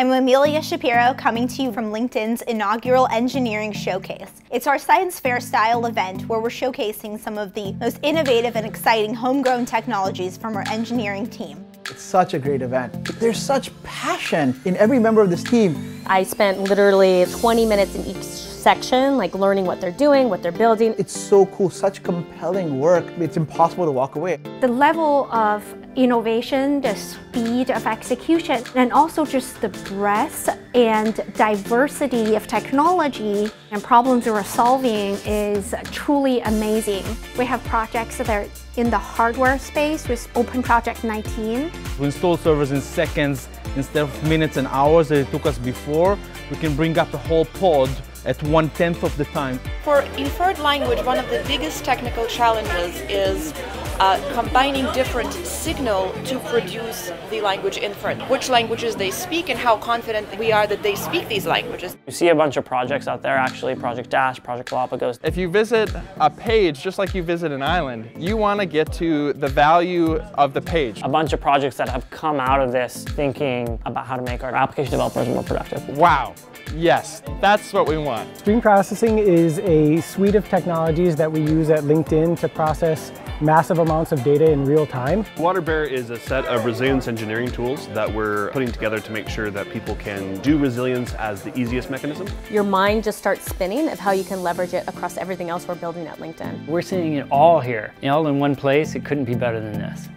I'm Amelia Shapiro coming to you from LinkedIn's inaugural engineering showcase. It's our science fair style event where we're showcasing some of the most innovative and exciting homegrown technologies from our engineering team. It's such a great event. There's such passion in every member of this team. I spent literally 20 minutes in each section, like learning what they're doing, what they're building. It's so cool, such compelling work. It's impossible to walk away. The level of innovation, the speed of execution, and also just the breadth and diversity of technology and problems we're solving is truly amazing. We have projects that are in the hardware space with Open Project 19. We install servers in seconds instead of minutes and hours that it took us before. We can bring up a whole pod at one-tenth of the time. For inferred language, one of the biggest technical challenges is uh, combining different signal to produce the language inferred. Which languages they speak and how confident we are that they speak these languages. You see a bunch of projects out there, actually, Project Dash, Project Galapagos. If you visit a page, just like you visit an island, you want to get to the value of the page. A bunch of projects that have come out of this thinking about how to make our application developers more productive. Wow. Yes, that's what we want. Stream processing is a suite of technologies that we use at LinkedIn to process massive amounts of data in real time. WaterBear is a set of resilience engineering tools that we're putting together to make sure that people can do resilience as the easiest mechanism. Your mind just starts spinning of how you can leverage it across everything else we're building at LinkedIn. We're seeing it all here, all in one place. It couldn't be better than this.